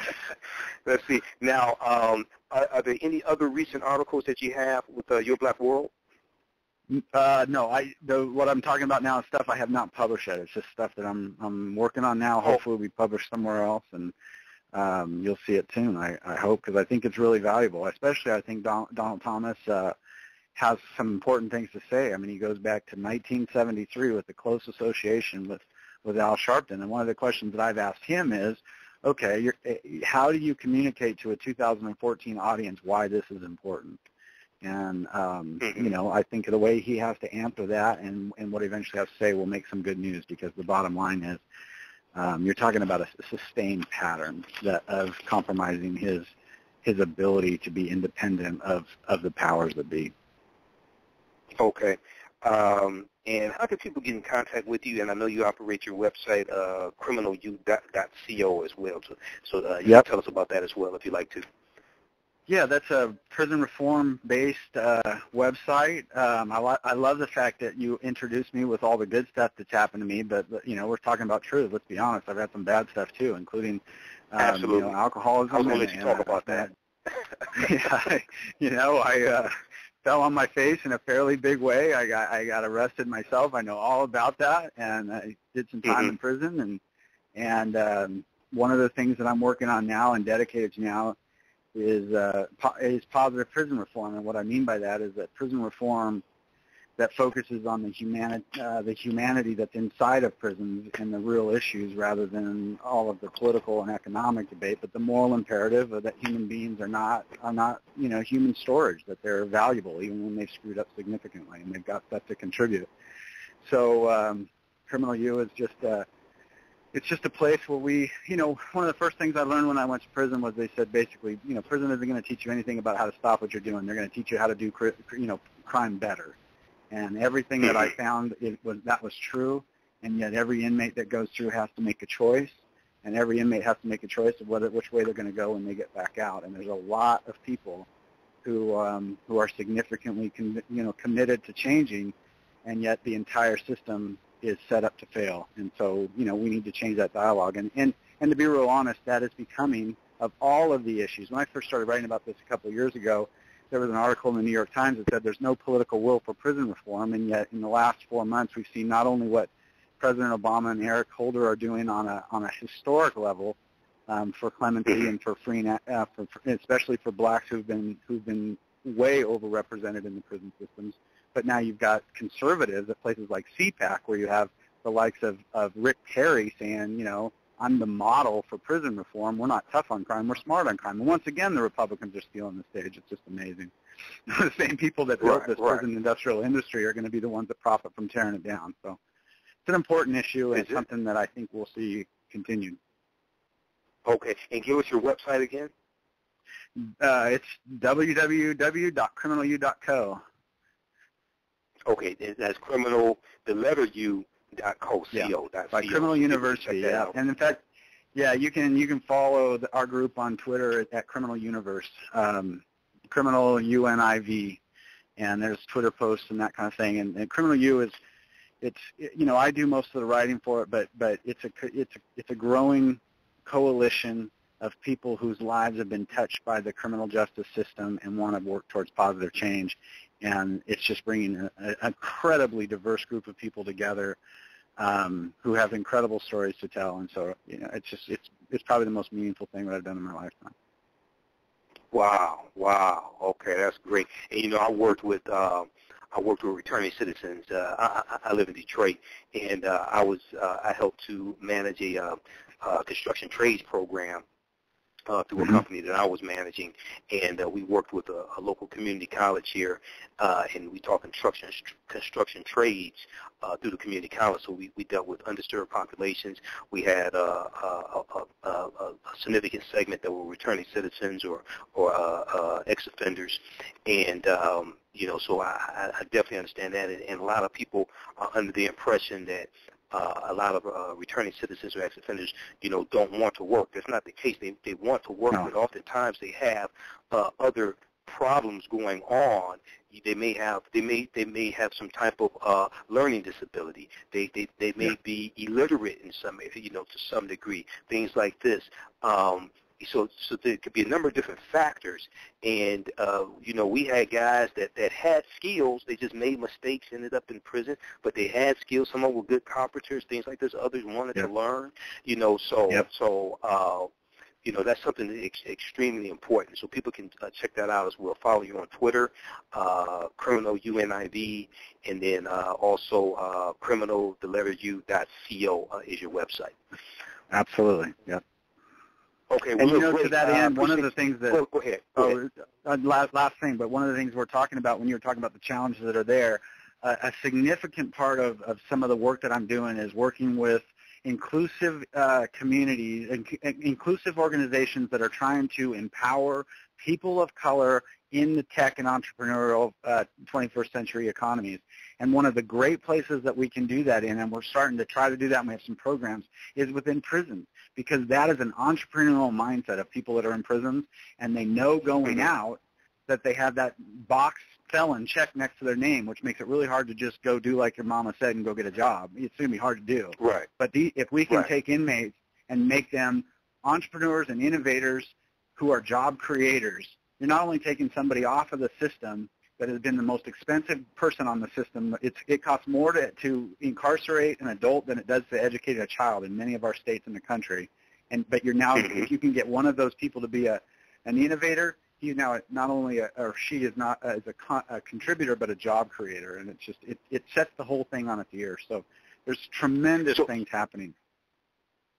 Let's see. Now, um, are, are there any other recent articles that you have with uh, Your Black World? Uh, no, I the, what I'm talking about now is stuff I have not published yet. It's just stuff that I'm I'm working on now. Hopefully, we publish somewhere else, and um, you'll see it soon. I, I hope because I think it's really valuable. Especially, I think Don, Donald Thomas uh, has some important things to say. I mean, he goes back to 1973 with the close association with with Al Sharpton, and one of the questions that I've asked him is, okay, you're, eh, how do you communicate to a 2014 audience why this is important? And um, Mhm. you know, I think the way he has to answer that and and what he eventually has to say will make some good news because the bottom line is um, you're talking about a sustained pattern that of compromising his his ability to be independent of of the powers that be. Okay. Um, and how can people get in contact with you? And I know you operate your website, uh, criminalu.co as well. So, so uh, you Yep. can tell us about that as well if you'd like to. Yeah, that's a prison reform-based uh, website. Um, I, lo- I love the fact that you introduced me with all the good stuff that's happened to me, but, you know we're talking about truth. Let's be honest. I've had some bad stuff too, including um, Absolutely. you know, alcoholism. I was gonna let you talk I- about that. yeah, I, you know, I uh, fell on my face in a fairly big way. I got I got arrested myself. I know all about that, and I did some time Mhm. in prison. And and um, one of the things that I'm working on now and dedicated to now is uh, po- is positive prison reform. And what I mean by that is that prison reform that focuses on the humanity, uh, the humanity that's inside of prisons and the real issues, rather than all of the political and economic debate. But the moral imperative that human beings are not are not you know human storage; that they're valuable even when they've screwed up significantly and they've got stuff to contribute. So, um, Criminal U is just a it's just a place where we, you know, one of the first things I learned when I went to prison was they said basically, you know, prison isn't going to teach you anything about how to stop what you're doing. They're going to teach you how to do, you know, crime better. And everything that I found it was that was true. And yet every inmate that goes through has to make a choice, and every inmate has to make a choice of whether which way they're going to go when they get back out. And there's a lot of people who um, who are significantly, con- you know, committed to changing, and yet the entire system is set up to fail. And so, you know, we need to change that dialogue. And, and, and to be real honest, that is becoming of all of the issues. When I first started writing about this a couple of years ago, there was an article in the New York Times that said there's no political will for prison reform, and yet in the last four months we've seen not only what President Obama and Eric Holder are doing on a on a historic level um, for clemency and for freeing, uh, for, for, especially for blacks who've been who've been way overrepresented in the prison systems. But now you've got conservatives at places like CPAC where you have the likes of, of Rick Perry saying, you know, I'm the model for prison reform. We're not tough on crime. We're smart on crime. And once again, the Republicans are stealing the stage. It's just amazing. the same people that built right, this right. prison industrial industry are going to be the ones that profit from tearing it down. So it's an important issue and something that I think we'll see continued. Okay, and give us your website again. Uh, it's www.criminalu.co. Okay, that's criminal, the letter U dot co, Yeah, co dot By co. Criminal University, yeah. out. And in fact, yeah, you can you can follow the, our group on Twitter at, at Criminal Universe, um, Criminal UNIV, and there's Twitter posts and that kind of thing. And, and Criminal U is, it's you know I do most of the writing for it, but but it's a it's a, it's a growing coalition of people whose lives have been touched by the criminal justice system and want to work towards positive change. And it's just bringing an incredibly diverse group of people together um, who have incredible stories to tell. And so, you know, it's just it's it's probably the most meaningful thing that I've done in my lifetime. Wow, wow. Okay, that's great. And you know, I worked with uh, I worked with returning citizens. Uh, I, I live in Detroit, and uh, I was uh, I helped to manage a uh, uh, construction trades program uh, through a company that I was managing, and uh, we worked with a, a local community college here, uh, and we taught construction construction trades uh, through the community college. So we, we dealt with underserved populations. We had uh, a, a, a, a significant segment that were returning citizens or or uh, uh, ex-offenders, and um, you know, so I, I I definitely understand that, and, and a lot of people are under the impression that uh, a lot of uh, returning citizens or ex-offenders, you know, don't want to work. That's not the case. They they want to work, No. but oftentimes they have uh, other problems going on. They may have they may they may have some type of uh, learning disability. They they they may Yeah. be illiterate in some you know to some degree. Things like this. Um, so so there could be a number of different factors and uh you know we had guys that that had skills they just made mistakes ended up in prison but they had skills some of them were good carpenters things like this others wanted Yep. to learn you know so Yep. so uh you know that's something ex- extremely important so people can uh, check that out as well follow you on twitter uh criminal univ and then uh also uh criminal the letter u dot co uh, is your website Absolutely. Yeah. Okay And you know, to great. that Uh, end, one of the things that go, go ahead go ahead. Oh, uh, last last thing, but one of the things we're talking about when you were talking about the challenges that are there, uh, a significant part of, of some of the work that I'm doing is working with inclusive uh, communities, in- inclusive organizations that are trying to empower people of color in the tech and entrepreneurial uh, 21st century economies. And one of the great places that we can do that in, and we're starting to try to do that, and we have some programs, is within prisons because that is an entrepreneurial mindset of people that are in prisons, and they know going Mhm. out that they have that box felon check next to their name, which makes it really hard to just go do like your mama said and go get a job. It's going to be hard to do. right But the, if we can Right. take inmates and make them entrepreneurs and innovators who are job creators, you're not only taking somebody off of the system that has been the most expensive person on the system. It's, it costs more to, to incarcerate an adult than it does to educate a child in many of our states in the country. And but you're now, Mhm. if you can get one of those people to be a an innovator, he's now not only a, or she is not uh, is a, con, a contributor but a job creator, and it's just it, it sets the whole thing on its ear. So there's tremendous So- things happening.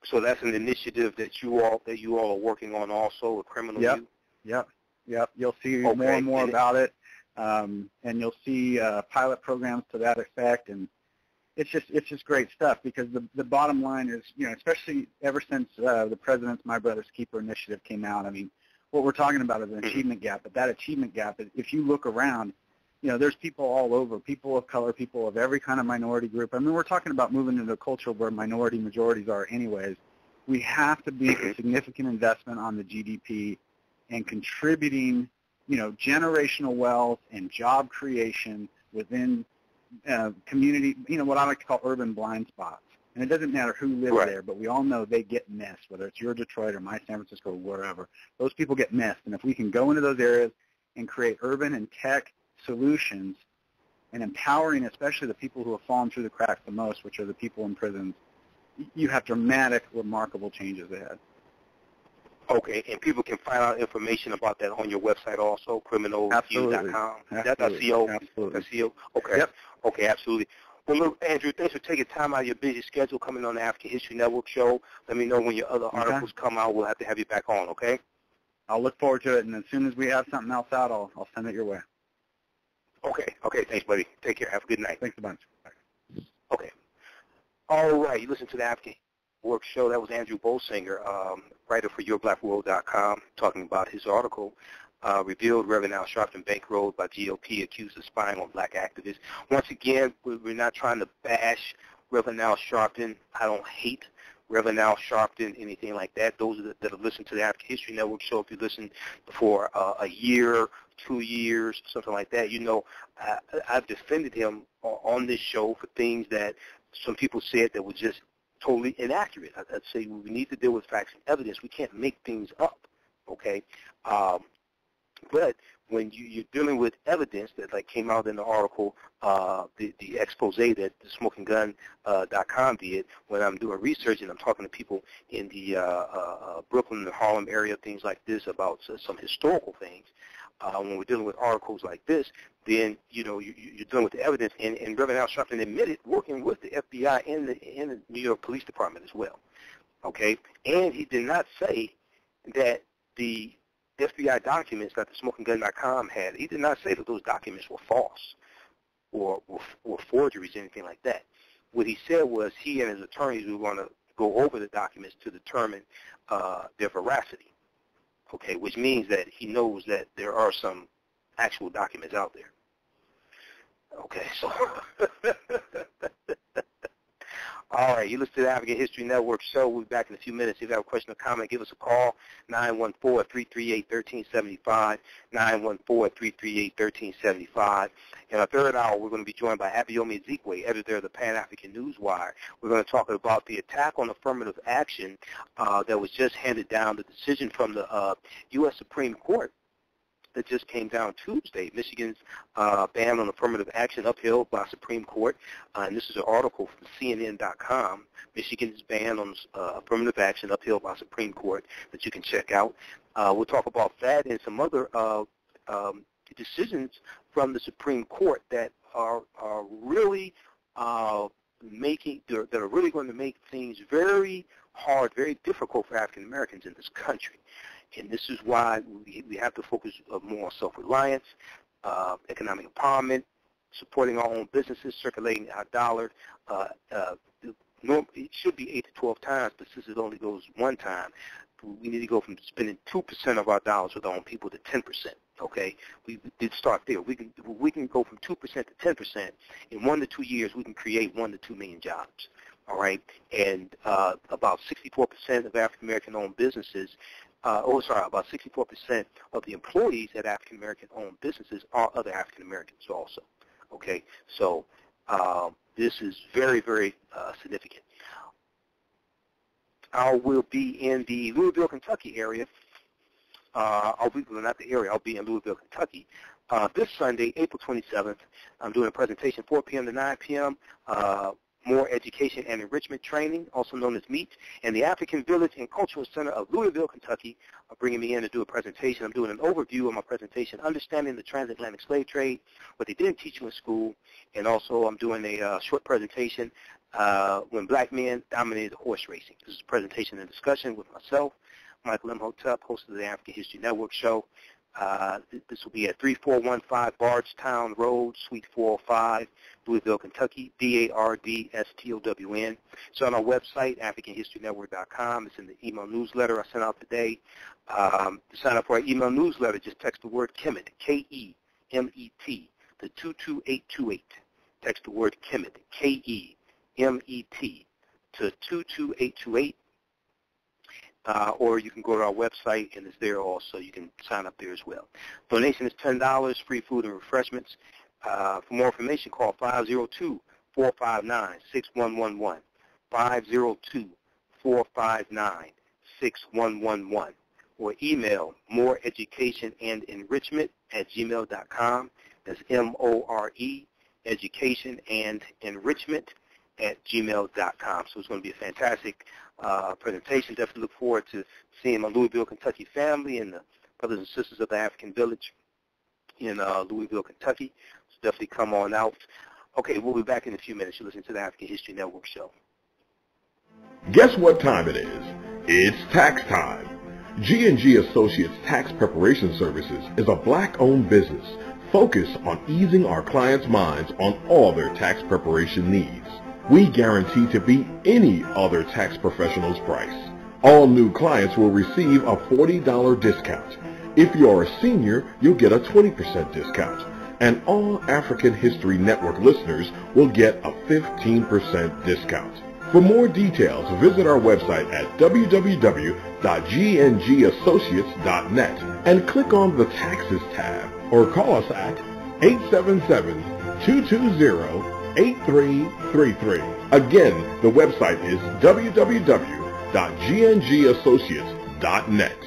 So that's an initiative that you all that you all are working on also with criminal Yep. youth. Yep, yep. You'll see Okay, more and more and about it, um, and you'll see uh, pilot programs to that effect. And it's just it's just great stuff because the the bottom line is you know especially ever since uh, the president's My Brother's Keeper initiative came out. I mean, what we're talking about is an Mhm. achievement gap, but that achievement gap, if you look around, you know, there's people all over, people of color, people of every kind of minority group. I mean, we're talking about moving into a culture where minority majorities are anyways. We have to make a Mhm. significant investment on the GDP and contributing, you know, generational wealth and job creation within uh, community, you know, what I like to call urban blind spots. And it doesn't matter who lives Right. there, but we all know they get missed, whether it's your Detroit or my San Francisco or wherever. Those people get missed. And if we can go into those areas and create urban and tech solutions and empowering especially the people who have fallen through the cracks the most, which are the people in prisons, you have dramatic, remarkable changes ahead. Okay, and people can find out information about that on your website also, criminalu.com. Absolutely. .co? Absolutely. That's CO? Okay. Yep. Okay, absolutely. Well, look, Andrew, thanks for taking time out of your busy schedule coming on the African History Network show. Let me know when your other Okay. articles come out. We'll have to have you back on, okay? I'll look forward to it, and as soon as we have something else out, I'll, I'll send it your way. Okay. Okay, thanks, buddy. Take care. Have a good night. Thanks a bunch. Okay. All right. You listen to the African Work Show. That was Andrew Bolsinger, um, writer for YourBlackWorld.com, talking about his article, uh, revealed Reverend Al Sharpton bankrolled by GOP accused of spying on black activists. Once again, we- we're not trying to bash Reverend Al Sharpton. I don't hate Reverend Al Sharpton, anything like that. Those that, that have listened to the African History Network show, if you listen for uh, a year, two years, something like that, you know I, I've defended him on this show for things that some people said that were just totally inaccurate. I- I'd say we need to deal with facts and evidence. We can't make things up, okay? Um, but when you, you're dealing with evidence that like came out in the article, uh, the, the expose that the smokinggun.com uh, dot com did, when I'm doing research and I'm talking to people in the uh, uh, uh, Brooklyn and Harlem area, things like this about some historical things, uh, when we're dealing with articles like this, then you know you, you- you're dealing with the evidence. And, and Reverend Al Sharpton admitted working with the FBI and the, and the New York Police Department as well. Okay, and he did not say that the FBI documents that the SmokingGun.com had, he did not say that those documents were false or were forgeries, anything like that. What he said was he and his attorneys were going to go over the documents to determine uh, their veracity. Okay, which means that he knows that there are some actual documents out there. Okay, so uh, all right, you listen to the African History Network show. We'll be back in a few minutes. If you have a question or comment, give us a call, 914-338-1375, 914-338-1375. In our third hour, we're going to be joined by Abayomi Azikiwe, editor of the Pan-African Newswire. We're going to talk about the attack on affirmative action uh, that was just handed down, the decision from the uh, U.S. Supreme Court that just came down Tuesday. Michigan's uh, ban on affirmative action upheld by Supreme Court. Uh, and this is an article from CNN.com. Michigan's ban on uh, affirmative action upheld by Supreme Court that you can check out. Uh, we'll talk about that and some other uh, um, decisions from the Supreme Court that are, are really uh, making that are really going to make things very hard, very difficult for African Americans in this country. And this is why we, have to focus uh, more on self-reliance, uh, economic empowerment, supporting our own businesses, circulating our dollar. Uh, uh, it should be 8 to 12 times, but since it only goes one time, we need to go from spending 2% of our dollars with our own people to 10%. Okay, we did start there. We can we can go from 2% to 10%. In one to two years, we can create one to two million jobs. All right, and uh, about 64% of African American owned businesses uh, oh, sorry, about 64% of the employees at African American owned businesses are other African Americans also. Okay, so um, this is very, very uh, significant. I will be in the Louisville, Kentucky area. Uh, I'll be, well, not the area, I'll be in Louisville, Kentucky. Uh, this Sunday, April 27th, I'm doing a presentation 4 p.m. to 9 p.m. Uh, more Education and Enrichment Training, also known as MEET, and the African Village and Cultural Center of Louisville, Kentucky, are bringing me in to do a presentation. I'm doing an overview of my presentation, Understanding the Transatlantic Slave Trade, what they didn't teach you in school, and also I'm doing a uh, short presentation, uh, When Black Men Dominated Horse Racing. This is a presentation and discussion with myself, Michael Imhotep, host of the African History Network show. Uh, this will be at 3415 Bardstown Road, Suite 405, Louisville, Kentucky, B-A-R-D-S-T-O-W-N. It's on our website, AfricanHistoryNetwork.com. It's in the email newsletter I sent out today. Um, to sign up for our email newsletter, just text the word KEMET, K-E-M-E-T, to 22828. Text the word KEMET, K-E-M-E-T, to 22828. Uh, or you can go to our website and it's there also. You can sign up there as well. Donation is $10, free food and refreshments. Uh, for more information, call 502-459-6111. 502-459-6111 or email more education and enrichment at gmail.com. That's M-O-R-E, education and enrichment at gmail.com. So it's going to be a fantastic uh, presentation. Definitely look forward to seeing my Louisville, Kentucky family and the brothers and sisters of the African Village in uh, Louisville, Kentucky. So definitely come on out. Okay, we'll be back in a few minutes. You're listening to the African History Network show. Guess what time it is? It's tax time. G&G Associates Tax Preparation Services is a black-owned business focused on easing our clients' minds on all their tax preparation needs. We guarantee to beat any other tax professional's price. All new clients will receive a $40 discount. If you're a senior, you'll get a 20% discount. And all African History Network listeners will get a 15% discount. For more details, visit our website at www.gngassociates.net and click on the Taxes tab or call us at 877-220-8333. Again, the website is www.gngassociates.net.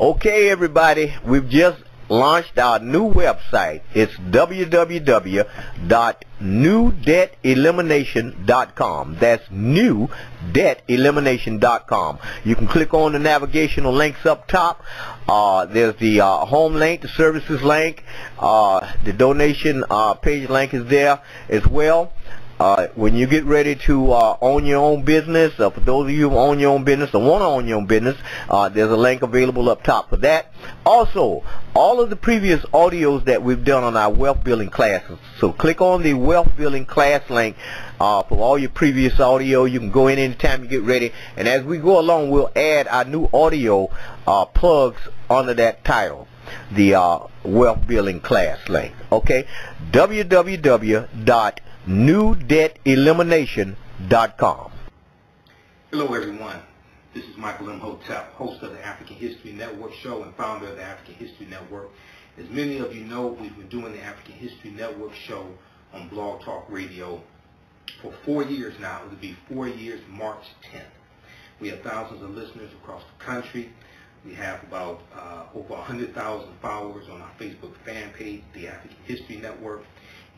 Okay, everybody, we've just launched our new website. It's www.newdebtelimination.com. That's newdebtelimination.com. You can click on the navigational links up top. Uh, there's the uh, home link, the services link, uh, the donation uh, page link is there as well. Uh, when you get ready to uh, own your own business, uh, for those of you who own your own business or want to own your own business, uh, there's a link available up top for that. Also, all of the previous audios that we've done on our wealth building classes. So click on the wealth building class link uh, for all your previous audio. You can go in anytime you get ready. And as we go along, we'll add our new audio plugs under that title the wealth building class link. Okay, www newdebtelimination.com. Hello, everyone. This is Michael Imhotep, host of the African History Network show and founder of the African History Network. As many of you know, we've been doing the African History Network show on Blog Talk Radio for four years now. It'll be four years March 10th. We have thousands of listeners across the country. We have about uh, over 100,000 followers on our Facebook fan page, the African History Network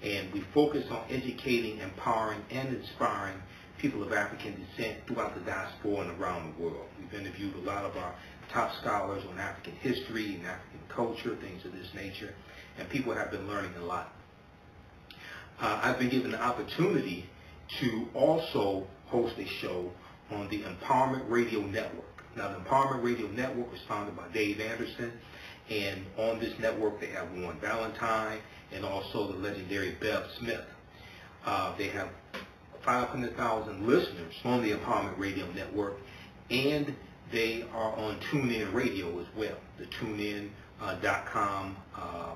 and we focus on educating, empowering, and inspiring people of African descent throughout the diaspora and around the world. We've interviewed a lot of our top scholars on African history and African culture, things of this nature, and people have been learning a lot. Uh, I've been given the opportunity to also host a show on the Empowerment Radio Network. Now, the Empowerment Radio Network was founded by Dave Anderson, and on this network they have Warren Ballentine, and also the legendary Bev Smith. Uh, they have 500,000 listeners on the Empowerment Radio Network, and they are on TuneIn Radio as well, the TuneIn.com uh, uh,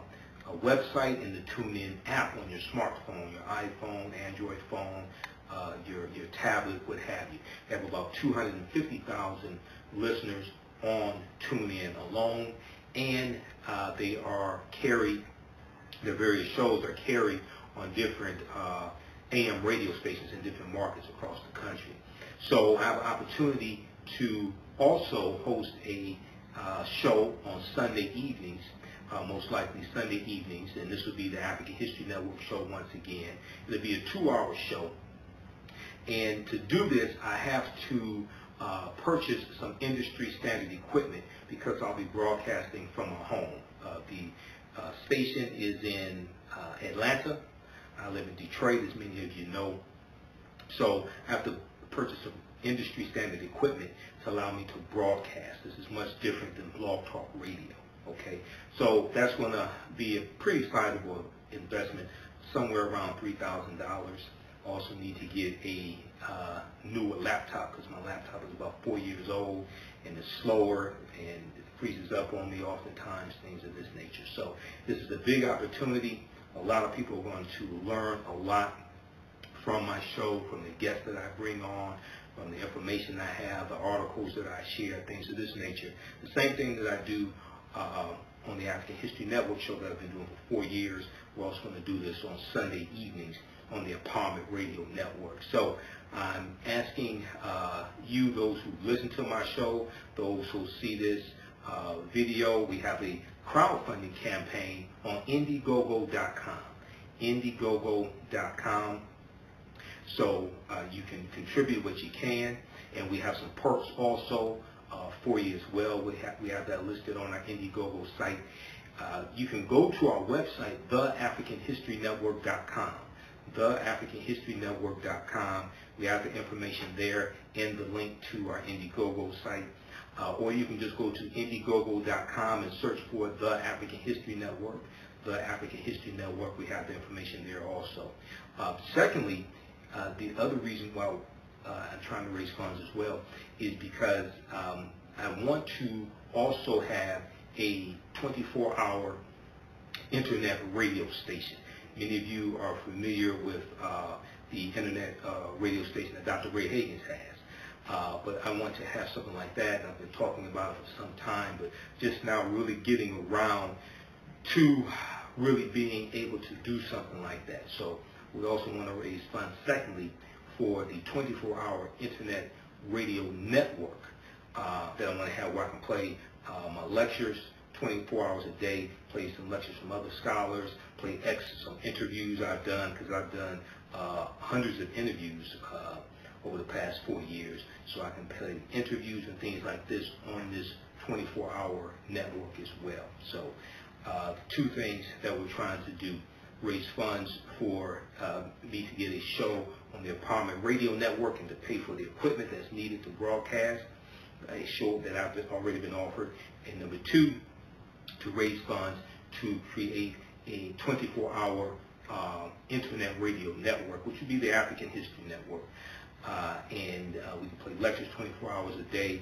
website and the TuneIn app on your smartphone, your iPhone, Android phone, uh, your, your tablet, what have you. They have about 250,000 listeners on TuneIn alone, and uh, they are carried their various shows are carried on different uh, AM radio stations in different markets across the country. So I have an opportunity to also host a uh, show on Sunday evenings, uh, most likely Sunday evenings, and this will be the African History Network show once again. It'll be a two-hour show. And to do this, I have to uh, purchase some industry standard equipment because I'll be broadcasting from a home. Uh, the uh, station is in uh, Atlanta. I live in Detroit, as many of you know. So I have to purchase some industry standard equipment to allow me to broadcast. This is much different than blog talk radio. Okay, so that's going to be a pretty sizable investment, somewhere around three thousand dollars. Also need to get a uh, newer laptop because my laptop is about four years old and it's slower and it freezes up on me oftentimes, things of this nature. So this is a big opportunity. A lot of people are going to learn a lot from my show, from the guests that I bring on, from the information I have, the articles that I share, things of this nature. The same thing that I do uh, on the African History Network show that I've been doing for four years. We're also going to do this on Sunday evenings on the Empowerment Radio Network. So I'm asking uh, you, those who listen to my show, those who see this uh, video, we have a crowdfunding campaign on Indiegogo.com. Indiegogo.com. So uh, you can contribute what you can, and we have some perks also uh, for you as well. We have, we have that listed on our Indiegogo site. Uh, you can go to our website, theafricanhistorynetwork.com. Theafricanhistorynetwork.com. We have the information there and the link to our Indiegogo site. Uh, or you can just go to Indiegogo.com and search for The African History Network. The African History Network, we have the information there also. Uh, secondly, uh, the other reason why uh, I'm trying to raise funds as well is because um, I want to also have a 24-hour internet radio station. Many of you are familiar with uh, the internet uh, radio station that Dr. Ray Hagins has. Uh, but I want to have something like that. I've been talking about it for some time, but just now really getting around to really being able to do something like that. So we also want to raise funds, secondly, for the 24-hour internet radio network uh, that I'm going to have where I can play uh, my lectures 24 hours a day, play some lectures from other scholars, play excerpts, some interviews I've done, because I've done uh, hundreds of interviews uh, over the past four years. So I can play interviews and things like this on this 24-hour network as well. So uh, two things that we're trying to do, raise funds for uh, me to get a show on the Empowerment Radio Network and to pay for the equipment that's needed to broadcast a show that I've already been offered. And number two, to raise funds to create a 24-hour uh, internet radio network, which would be the African History Network. Uh, and uh, we can play lectures 24 hours a day,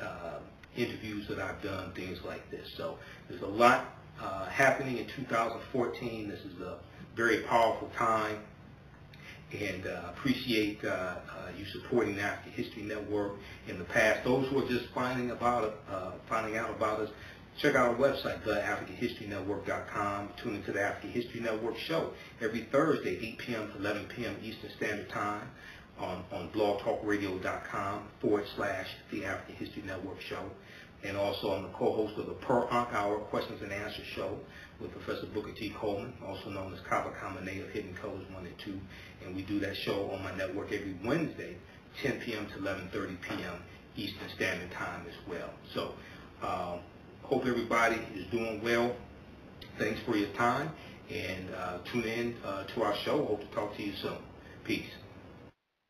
uh, interviews that I've done, things like this. So there's a lot uh, happening in 2014. This is a very powerful time and uh, appreciate you supporting the African History Network in the past. Those who are just finding about finding out about us, check out our website, theafricanhistorynetwork.com. Tune into the African History Network show every Thursday, 8 p.m. to 11 p.m. Eastern Standard Time on, on blogtalkradio.com forward slash the African History Network show. And also I'm the co-host of the Per Hour Questions and Answers show with Professor Booker T. Coleman, also known as Kaba Kamene of Hidden Codes 1 and 2. And we do that show on my network every Wednesday, 10 p.m. to 11.30 p.m. Eastern Standard Time as well. So um, hope everybody is doing well. Thanks for your time. And uh, tune in uh, to our show. Hope to talk to you soon. Peace.